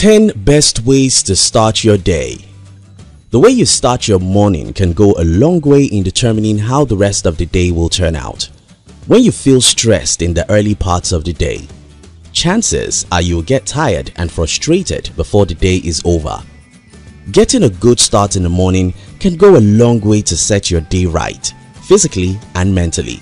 10 Best Ways to Start Your Day The way you start your morning can go a long way in determining how the rest of the day will turn out. When you feel stressed in the early parts of the day, chances are you'll get tired and frustrated before the day is over. Getting a good start in the morning can go a long way to set your day right, physically and mentally.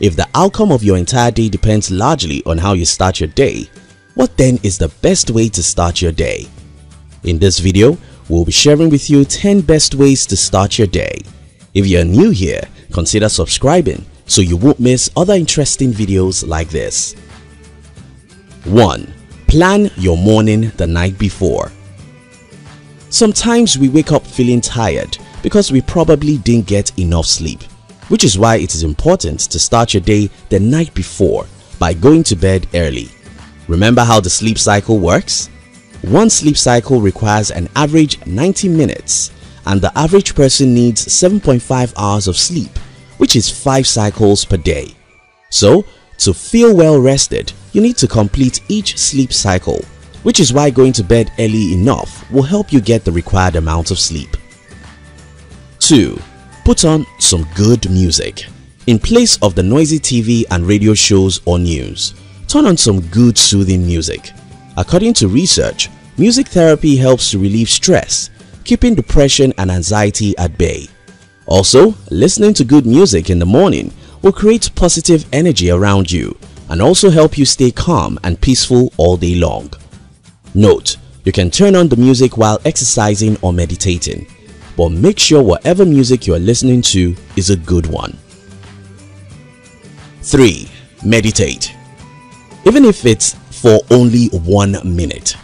If the outcome of your entire day depends largely on how you start your day, what then is the best way to start your day? In this video, we'll be sharing with you 10 best ways to start your day. If you're new here, consider subscribing so you won't miss other interesting videos like this. 1. Plan your morning the night before. Sometimes we wake up feeling tired because we probably didn't get enough sleep which is why it is important to start your day the night before by going to bed early. Remember how the sleep cycle works? One sleep cycle requires an average 90 minutes and the average person needs 7.5 hours of sleep which is 5 cycles per day. So, to feel well rested, you need to complete each sleep cycle which is why going to bed early enough will help you get the required amount of sleep. 2. Put on some good music. In place of the noisy TV and radio shows or news, turn on some good soothing music. According to research, music therapy helps to relieve stress, keeping depression and anxiety at bay. Also, listening to good music in the morning will create positive energy around you and also help you stay calm and peaceful all day long. Note, you can turn on the music while exercising or meditating but make sure whatever music you are listening to is a good one. 3. Meditate Even if it's for only one minute,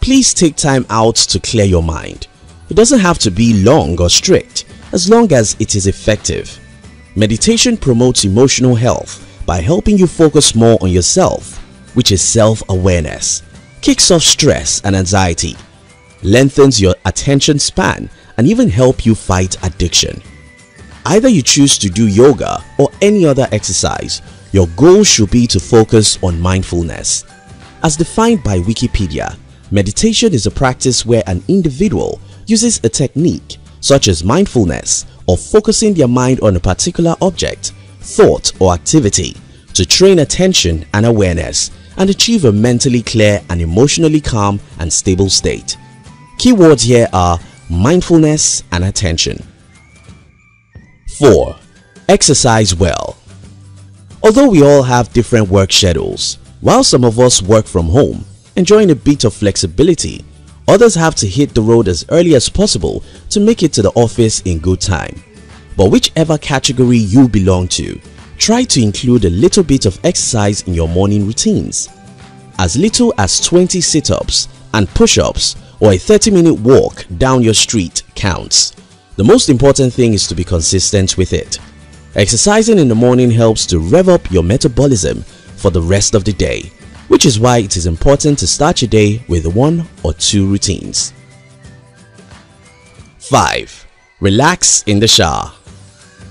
please take time out to clear your mind. It doesn't have to be long or strict as long as it is effective. Meditation promotes emotional health by helping you focus more on yourself, which is self-awareness, kicks off stress and anxiety, lengthens your attention span and even help you fight addiction. Either you choose to do yoga or any other exercise, your goal should be to focus on mindfulness. As defined by Wikipedia, meditation is a practice where an individual uses a technique such as mindfulness or focusing their mind on a particular object, thought or activity to train attention and awareness and achieve a mentally clear and emotionally calm and stable state. Keywords here are mindfulness and attention. 4. Exercise well. Although we all have different work schedules, while some of us work from home, enjoying a bit of flexibility, others have to hit the road as early as possible to make it to the office in good time. But whichever category you belong to, try to include a little bit of exercise in your morning routines. As little as 20 sit-ups and push-ups or a 30 minute walk down your street counts. The most important thing is to be consistent with it. Exercising in the morning helps to rev up your metabolism for the rest of the day, which is why it is important to start your day with one or two routines. 5. Relax in the shower.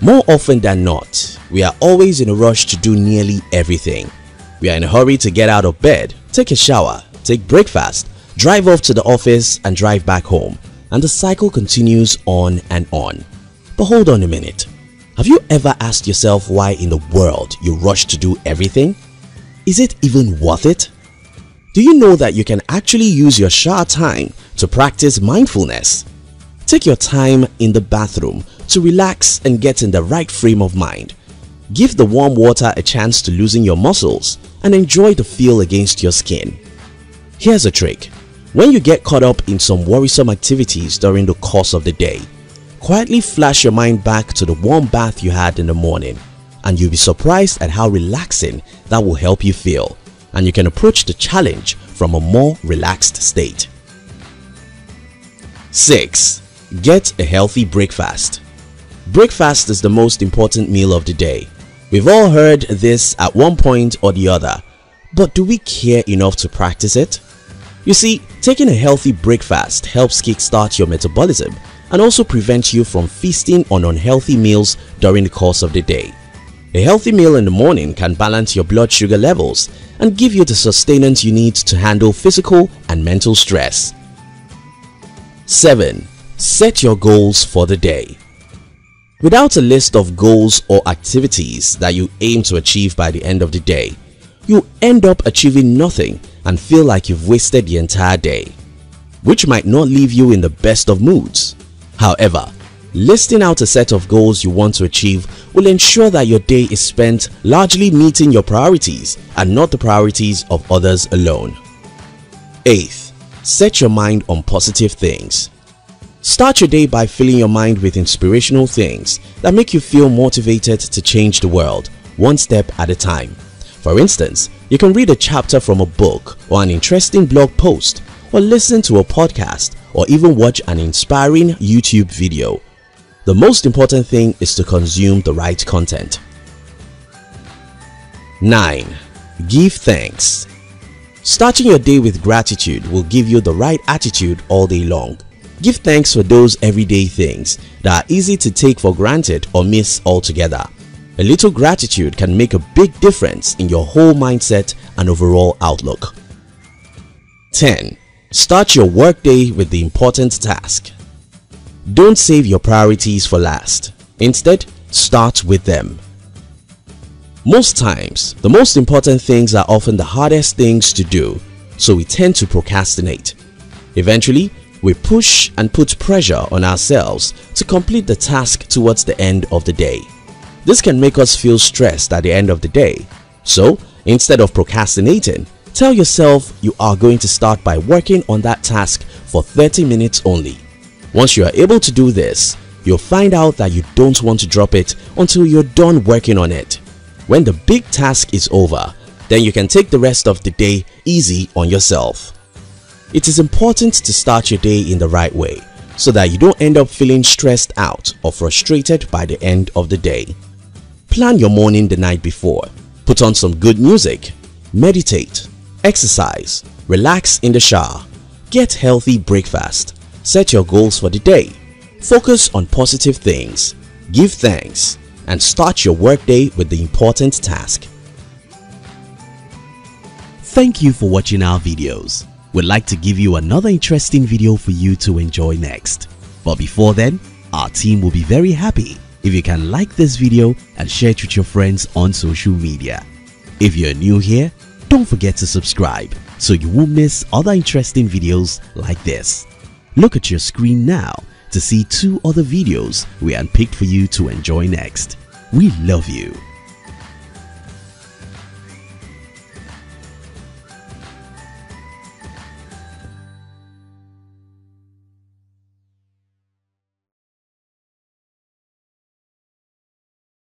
More often than not, we are always in a rush to do nearly everything. We are in a hurry to get out of bed, take a shower, take breakfast, drive off to the office and drive back home and the cycle continues on and on. But hold on a minute. Have you ever asked yourself why in the world you rush to do everything? Is it even worth it? Do you know that you can actually use your shower time to practice mindfulness? Take your time in the bathroom to relax and get in the right frame of mind. Give the warm water a chance to loosen your muscles and enjoy the feel against your skin. Here's a trick. When you get caught up in some worrisome activities during the course of the day, quietly flash your mind back to the warm bath you had in the morning and you'll be surprised at how relaxing that will help you feel and you can approach the challenge from a more relaxed state. 6. Get a healthy breakfast. Breakfast is the most important meal of the day. We've all heard this at one point or the other, but do we care enough to practice it? You see, taking a healthy breakfast helps kickstart your metabolism and also prevent you from feasting on unhealthy meals during the course of the day. A healthy meal in the morning can balance your blood sugar levels and give you the sustenance you need to handle physical and mental stress. 7. Set your goals for the day. Without a list of goals or activities that you aim to achieve by the end of the day, you end up achieving nothing and feel like you've wasted the entire day, which might not leave you in the best of moods. However, listing out a set of goals you want to achieve will ensure that your day is spent largely meeting your priorities and not the priorities of others alone. 8th. Set your mind on positive things. Start your day by filling your mind with inspirational things that make you feel motivated to change the world one step at a time. For instance, you can read a chapter from a book or an interesting blog post or listen to a podcast or even watch an inspiring YouTube video. The most important thing is to consume the right content. 9. Give thanks. Starting your day with gratitude will give you the right attitude all day long. Give thanks for those everyday things that are easy to take for granted or miss altogether. A little gratitude can make a big difference in your whole mindset and overall outlook. 10. Start your workday with the important task. Don't save your priorities for last. Instead, start with them. Most times, the most important things are often the hardest things to do, so we tend to procrastinate. Eventually, we push and put pressure on ourselves to complete the task towards the end of the day. This can make us feel stressed at the end of the day. So, instead of procrastinating, tell yourself you are going to start by working on that task for 30 minutes only. Once you are able to do this, you'll find out that you don't want to drop it until you're done working on it. When the big task is over, then you can take the rest of the day easy on yourself. It is important to start your day in the right way so that you don't end up feeling stressed out or frustrated by the end of the day. Plan your morning the night before. Put on some good music, meditate, exercise, relax in the shower, get healthy breakfast, set your goals for the day, focus on positive things, give thanks, and start your workday with the important task. Thank you for watching our videos. We'd like to give you another interesting video for you to enjoy next. But before then, our team will be very happy if you can like this video and share it with your friends on social media. If you're new here, don't forget to subscribe so you won't miss other interesting videos like this. Look at your screen now to see two other videos we unpicked for you to enjoy next. We love you.